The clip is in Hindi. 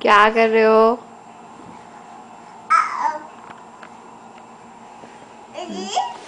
क्या कर रहे हो? हम्म